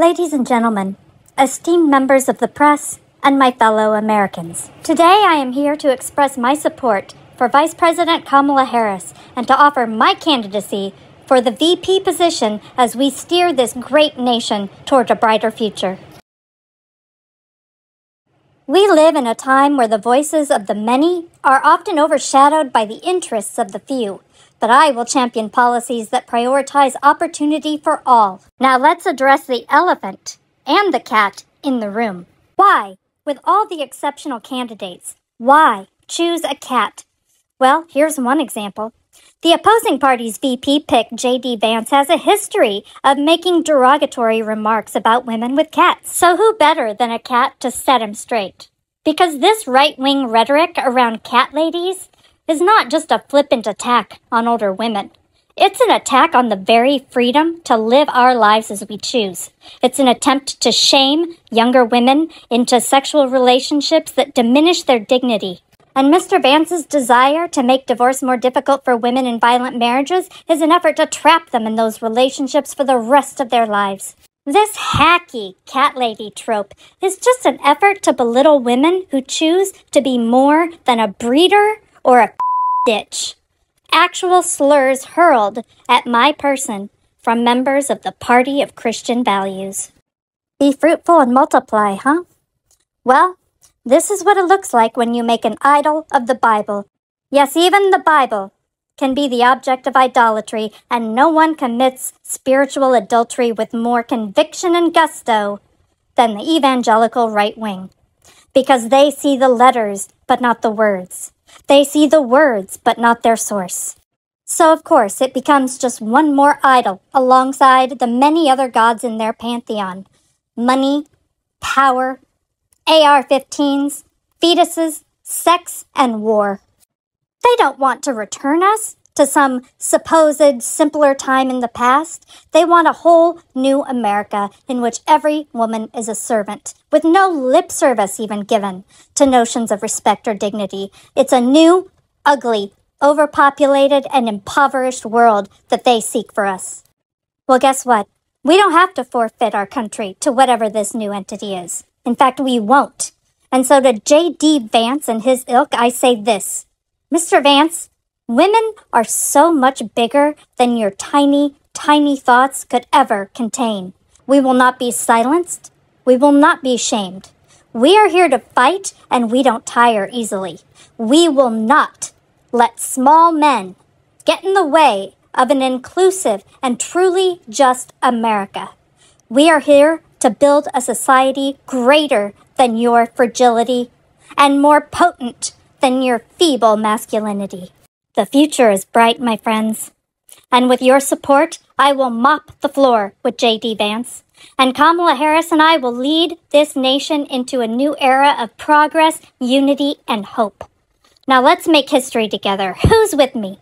Ladies and gentlemen, esteemed members of the press, and my fellow Americans. Today I am here to express my support for Vice President Kamala Harris and to offer my candidacy for the VP position as we steer this great nation toward a brighter future. We live in a time where the voices of the many are often overshadowed by the interests of the few but I will champion policies that prioritize opportunity for all. Now let's address the elephant and the cat in the room. Why, with all the exceptional candidates, why choose a cat? Well, here's one example. The opposing party's VP pick, J.D. Vance, has a history of making derogatory remarks about women with cats. So who better than a cat to set him straight? Because this right wing rhetoric around cat ladies is not just a flippant attack on older women. It's an attack on the very freedom to live our lives as we choose. It's an attempt to shame younger women into sexual relationships that diminish their dignity. And Mr. Vance's desire to make divorce more difficult for women in violent marriages is an effort to trap them in those relationships for the rest of their lives. This hacky cat lady trope is just an effort to belittle women who choose to be more than a breeder or a ditch. Actual slurs hurled at my person from members of the Party of Christian Values. Be fruitful and multiply, huh? Well, this is what it looks like when you make an idol of the Bible. Yes, even the Bible can be the object of idolatry, and no one commits spiritual adultery with more conviction and gusto than the evangelical right wing, because they see the letters but not the words. They see the words, but not their source. So, of course, it becomes just one more idol alongside the many other gods in their pantheon money, power, AR 15s, fetuses, sex, and war. They don't want to return us to some supposed simpler time in the past. They want a whole new America in which every woman is a servant, with no lip service even given to notions of respect or dignity. It's a new, ugly, overpopulated, and impoverished world that they seek for us. Well, guess what? We don't have to forfeit our country to whatever this new entity is. In fact, we won't. And so to J.D. Vance and his ilk, I say this Mr. Vance, Women are so much bigger than your tiny, tiny thoughts could ever contain. We will not be silenced. We will not be shamed. We are here to fight and we don't tire easily. We will not let small men get in the way of an inclusive and truly just America. We are here to build a society greater than your fragility and more potent than your feeble masculinity. The future is bright, my friends. And with your support, I will mop the floor with J.D. Vance. And Kamala Harris and I will lead this nation into a new era of progress, unity, and hope. Now let's make history together. Who's with me?